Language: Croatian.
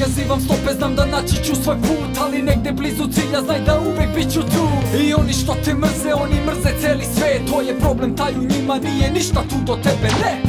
Zagazivam stope, znam da naći ću svoj put Ali negde blizu cilja, znaj da uvek bit ću tu. I oni što te mrze, oni mrze celi sve To je problem, taj u njima nije ništa tu do tebe, ne.